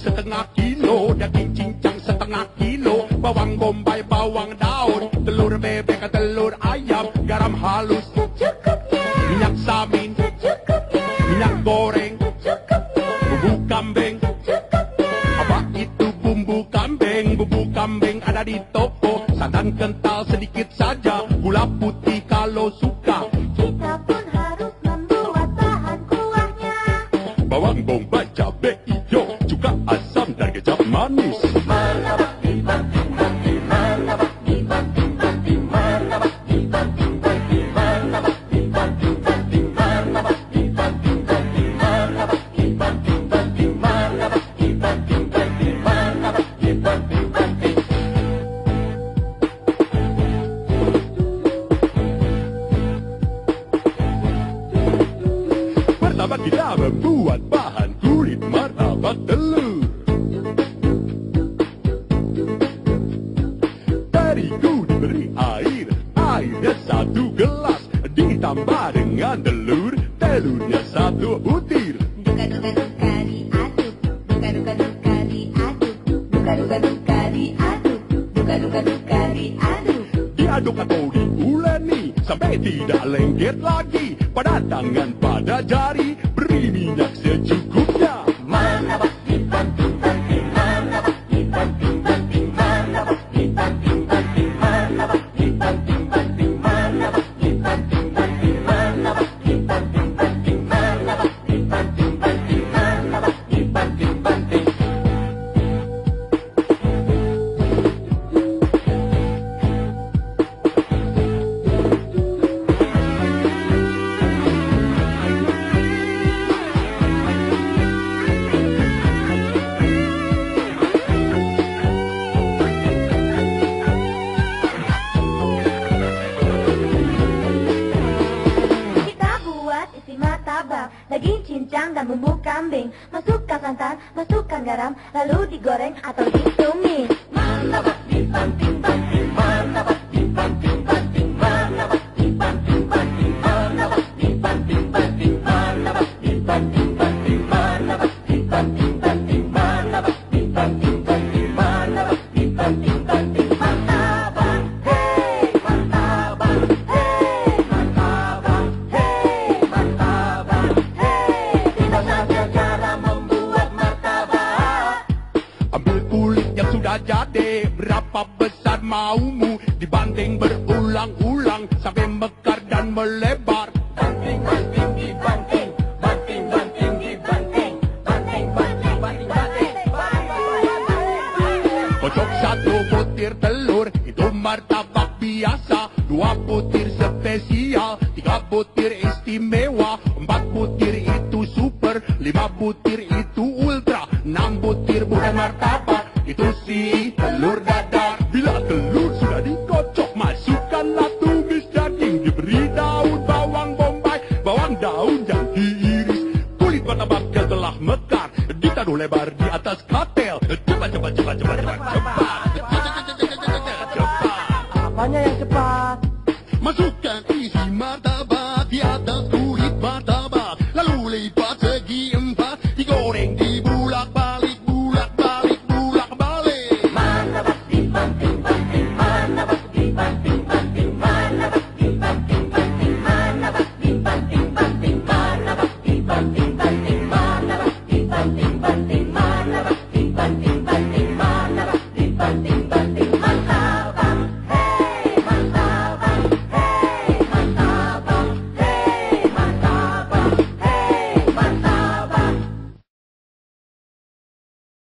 setengah kilo Daging cincang setengah kilo. Bawang bombay, bawang daun Telur bebek, telur ayam Garam halus. Secukupnya. Minyak samin. Secukupnya. Minyak goreng. Secukupnya. Bumbu kambing. Secukupnya. Apa itu bumbu kambing? Bumbu kambing ada di toko. Santan kental sedikit saja. Gula putih kalau suka. Kita pun harus membuat bahan kuahnya. Bawang bombay juga asam dan kecap manis. Pertama kita membuat telur, telurnya satu butir. Duka duka duka diaduk, duka duka duka diaduk, duka duka duka diaduk, duka duka duka diaduk. Diaduk atau diuleni sampai tidak lengket lagi pada tangan pada jari beri minyak secukupnya. Cincang dan bumbu kambing. Masukkan santan, masukkan garam, lalu digoreng atau ditumis. Jadi Berapa besar maumu Dibanting berulang-ulang Sampai mekar dan melebar? Banting, banting, dibanting. Banting, banting, dibanting. Banting, banting, banting, banting. Kocok satu butir telur Itu martabak biasa. Dua butir spesial Tiga butir istimewa. Empat butir itu super Lima butir itu ultra. Enam butir bukan martabak Diberi daun bawang bombay Bawang daun yang diiris Kulit martabak yang telah mekar Ditaruh lebar di atas katel Cepat, cepat, cepat, cepat, cepat, cepat Cepat, cepat, cepat, cepat Apanya yang cepat? Masukkan isi martabak